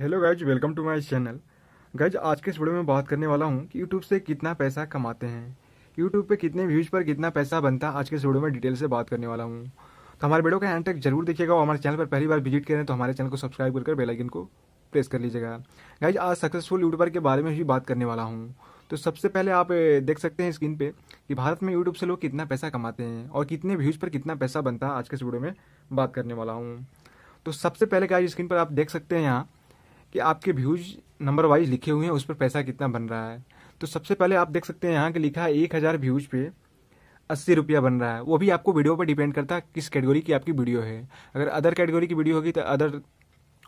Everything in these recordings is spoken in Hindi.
Hello guys welcome to my channel guys आज के इस वीडियो में बात करने वाला हूँ कि यूट्यूब से कितना पैसा कमाते हैं। यूट्यूब पे कितने व्यूज़ पर कितना पैसा बनता है, आज के इस वीडियो में डिटेल से बात करने वाला हूँ। तो हमारे वीडियो का एंड तक ज़रूर देखिएगा और हमारे चैनल पर पहली बार विज़िट करें तो हमारे चैनल को सब्सक्राइब करके बेलाइकन को प्रेस कर लीजिएगा। गाइज़ आज सक्सेसफुल यूट्यूबर के बारे में भी बात करने वाला हूँ। तो सबसे पहले आप देख सकते हैं स्क्रीन पे कि भारत में यूट्यूब से लोग कितना पैसा कमाते हैं और कितने व्यूज़ पर कितना पैसा बनता है आज के इस वीडियो में बात करने वाला हूँ। तो सबसे पहले गाइज़ स्क्रीन पर आप देख सकते हैं यहाँ कि आपके व्यूज़ नंबर वाइज लिखे हुए हैं, उस पर पैसा कितना बन रहा है। तो सबसे पहले आप देख सकते हैं यहाँ के लिखा है एक हज़ार व्यूज़ पे अस्सी रुपया बन रहा है। वो भी आपको वीडियो पर डिपेंड करता है किस कैटेगरी की आपकी वीडियो है। अगर अदर कैटेगरी की वीडियो होगी तो अदर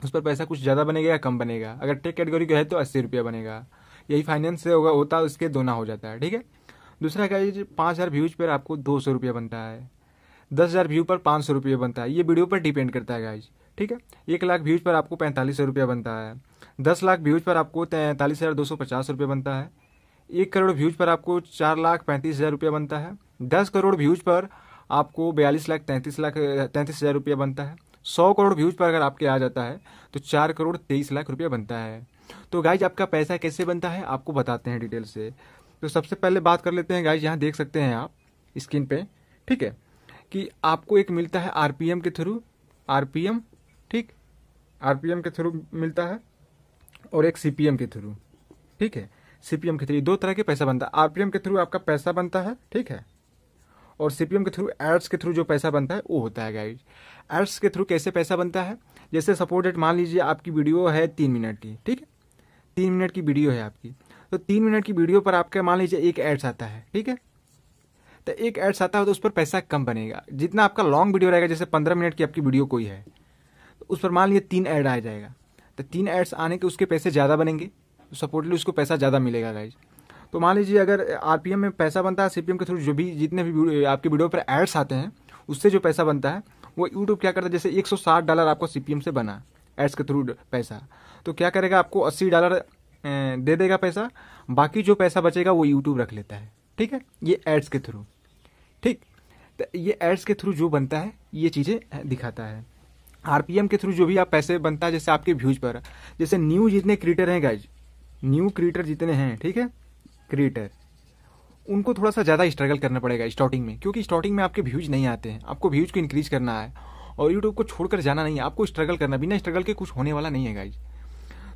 उस पर पैसा कुछ ज़्यादा बनेगा या कम बनेगा। अगर टेक कैटेगरी का है तो अस्सी रुपया बनेगा। यही फाइनेंस से होगा, होता है उसके दोना हो जाता है, ठीक है? दूसरा क्या है पाँच हज़ार व्यूज़ पर आपको दो सौ रुपया बनता है। दस हज़ार व्यू पर पाँच सौ रुपये बनता है। ये वीडियो पर डिपेंड करता है गाइज़ ठीक है? एक लाख व्यूज़ पर आपको पैंतालीस सौ रुपया बनता है। दस लाख व्यूज़ पर आपको तैंतालीस हज़ार दो सौ पचास रुपये बनता है। एक करोड़ व्यूज़ पर आपको चार लाख पैंतीस हज़ार रुपया बनता है। दस करोड़ व्यूज़ पर आपको बयालीस लाख तैंतीस लाख, तैंतीस हज़ार रुपया बनता है। सौ करोड़ व्यूज़ पर अगर आपके आ जाता है तो चार करोड़ तेईस लाख रुपया बनता है। तो गाइज़ आपका पैसा कैसे बनता है, आपको बताते हैं डिटेल से। तो सबसे पहले बात कर लेते हैं गाइज़ यहाँ देख सकते हैं आप स्क्रीन पे। ठीक है? कि आपको एक मिलता है आरपीएम के थ्रू आरपीएम ठीक? आरपीएम के थ्रू मिलता है और एक सीपीएम के थ्रू ठीक है? सीपीएम के थ्रू दो तरह के पैसा बनता है। आरपीएम के थ्रू आपका पैसा बनता है, ठीक है? और सीपीएम के थ्रू एड्स के थ्रू जो पैसा बनता है, वो होता है गाइज़ एड्स के थ्रू कैसे पैसा बनता है? जैसे सपोर्टेड मान लीजिए आपकी वीडियो है तीन मिनट की, ठीक है? तीन मिनट की वीडियो है आपकी। तो तीन मिनट की वीडियो पर आपका मान लीजिए एक एड्स आता है, ठीक है? तो एक एड्स आता है तो उस पर पैसा कम बनेगा। जितना आपका लॉन्ग वीडियो रहेगा, जैसे पंद्रह मिनट की आपकी वीडियो कोई है उस पर मान लीजिए तीन ऐड आ जाएगा। तो तीन एड्स आने के उसके पैसे ज़्यादा बनेंगे। तो सपोर्टली उसको पैसा ज़्यादा मिलेगा गाइज़ तो मान लीजिए अगर आरपीएम में पैसा बनता है सीपीएम के थ्रू जो भी जितने भी आपके वीडियो पर एड्स आते हैं, उससे जो पैसा बनता है, वो यूट्यूब क्या करता है, जैसे 160 डॉलर आपको सीपीएम से बना एड्स के थ्रू पैसा। तो क्या करेगा, आपको 80 डॉलर दे देगा पैसा, बाकी जो पैसा बचेगा वो यूट्यूब रख लेता है। ठीक है? ये एड्स के थ्रू ठीक? तो ये एड्स के थ्रू जो बनता है, ये चीज़ें दिखाता है। आरपीएम के थ्रू जो भी आप पैसे बनता है, जैसे आपके व्यूज़ पर। जैसे न्यू जितने क्रिएटर हैं गाइज़ न्यू क्रिएटर जितने हैं, ठीक है? क्रिएटर उनको थोड़ा सा ज़्यादा स्ट्रगल करना पड़ेगा स्टार्टिंग में, क्योंकि स्टार्टिंग में आपके व्यूज़ नहीं आते हैं। आपको व्यूज़ को इंक्रीज करना है और यूट्यूब को छोड़कर जाना नहीं है। आपको स्ट्रगल करना, बिना स्ट्रगल के कुछ होने वाला नहीं है गाइज़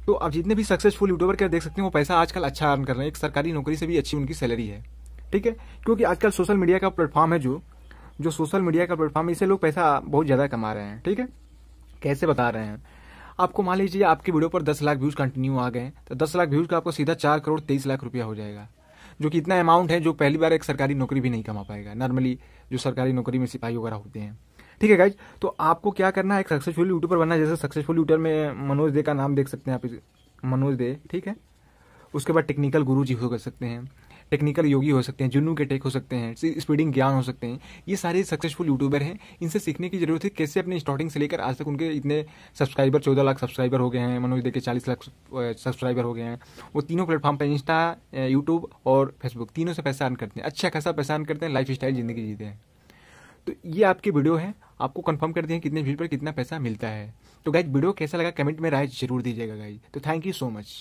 तो आप जितने भी सक्सेसफुल यूट्यूबर के देख सकते हैं, वो पैसा आजकल अच्छा अर्न कर रहे हैं। एक सरकारी नौकरी से भी अच्छी उनकी सैलरी है, ठीक है? क्योंकि आजकल सोशल मीडिया का प्लेटफॉर्म है जो जो सोशल मीडिया का प्लेटफॉर्म है, इससे लोग पैसा बहुत ज़्यादा कमा रहे हैं, ठीक है? कैसे बता रहे हैं? आपको मान लीजिए आपकी वीडियो पर दस लाख व्यूज़ कंटिन्यू आ गए तो दस लाख व्यूज़ का आपको सीधा चार करोड़ तेईस लाख रुपया हो जाएगा, जो कि इतना अमाउंट है जो पहली बार एक सरकारी नौकरी भी नहीं कमा पाएगा। नॉर्मली जो सरकारी नौकरी में सिपाही वगैरह होते हैं। ठीक है गाइज़ तो आपको क्या करना है? एक सक्सेसफुल यूट्यूबर बनना है, जैसे सक्सेसफुल यूट्यूबर में मनोज दे का नाम देख सकते हैं आप मनोज दे, ठीक है? उसके बाद टेक्निकल गुरु जी हो सकते हैं। टेक्निकल योगी हो सकते हैं, जुन्नू के टेक हो सकते हैं स्पीडिंग ज्ञान हो सकते हैं। ये सारे सक्सेसफुल यूट्यूबर हैं। इनसे सीखने की ज़रूरत है कैसे अपने स्टार्टिंग से लेकर आज तक उनके इतने सब्सक्राइबर चौदह लाख सब्सक्राइबर हो गए हैं, मनोज दे के चालीस लाख सब्सक्राइबर हो गए हैं। वो तीनों प्लेटफॉर्म पर इंस्टा यूट्यूब और फेसबुक तीनों से पैसा अर्न करते हैं। अच्छा खासा पैसा अर्न करते हैं लाइफ स्टाइल ज़िंदगी जीते हैं। तो ये आपकी वीडियो है। आपको कंफर्म कर दें कितने व्यूज़ पर कितना पैसा मिलता है। तो गाइज़ वीडियो कैसा लगा कमेंट में राय ज़रूर दीजिएगा गाइज़ तो थैंक यू सो मच